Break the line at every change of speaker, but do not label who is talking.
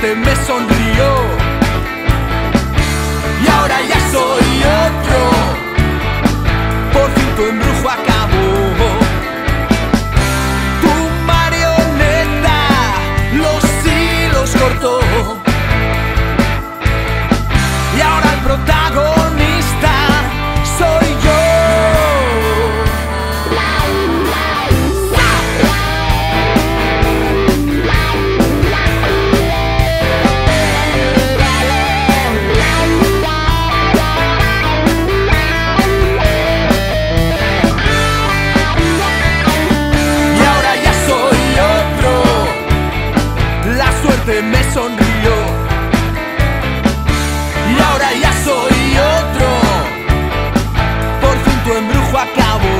they miss on y ahora ya soy otro. Por fin tu embrujo acabó.